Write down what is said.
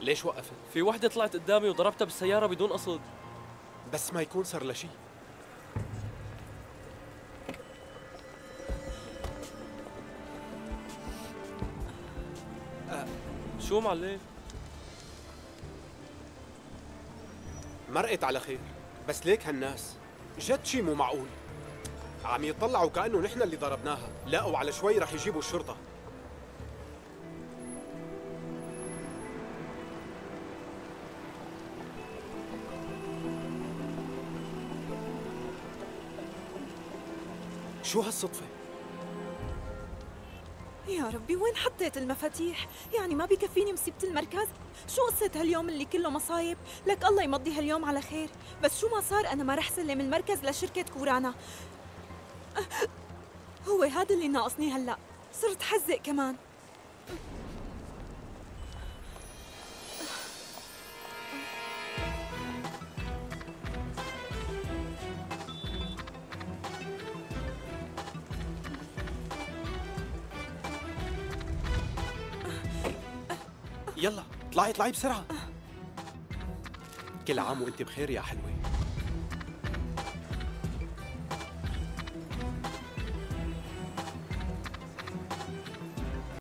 ليش وقفت؟ في وحدة طلعت قدامي وضربتها بالسيارة بدون قصد بس ما يكون صار لها شيء. شو معلم؟ مرقت على خير بس ليك هالناس. جد شي مو معقول. عم يطلعوا كأنه نحن اللي ضربناها. لا وعلى شوي رح يجيبوا الشرطة. شو هالصدفة؟ يا ربي وين حطيت المفاتيح؟ يعني ما بكفيني مصيبة المركز؟ شو قصة هاليوم اللي كله مصايب؟ لك الله يمضي هاليوم على خير، بس شو ما صار أنا ما رح سلم المركز لشركة كورانا. أه، هو هذا اللي ناقصني هلأ، صرت حزق كمان. يلا اطلعي اطلعي بسرعة. كل عام وانت بخير يا حلوة.